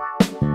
Bye.